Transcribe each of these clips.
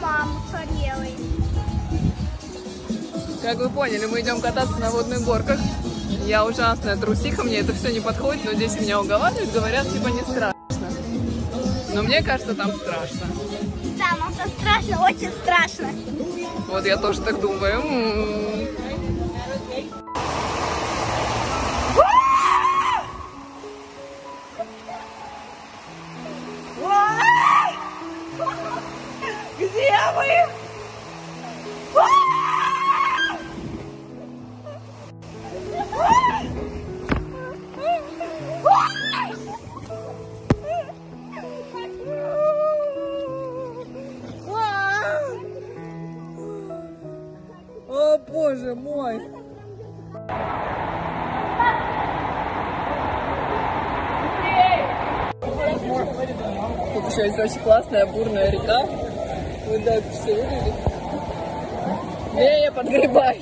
маму Сорелой. Как вы поняли, мы идем кататься на водных горках. Я ужасная трусиха, мне это все не подходит, но здесь меня уговаривают, говорят, типа не страшно. Но мне кажется, там страшно. Да, нам там страшно, очень страшно. Вот я тоже так думаю. М-м-м. Вы? О, боже мой! Тут еще есть очень классная бурная река. Вот так все выглядит. Не, подгребай.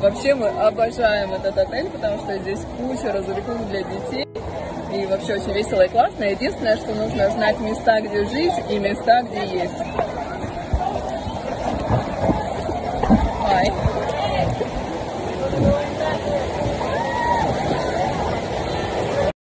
Вообще мы обожаем этот отель, потому что здесь куча развлекух для детей. И вообще очень весело и классно. Единственное, что нужно знать места, где жить и места, где есть.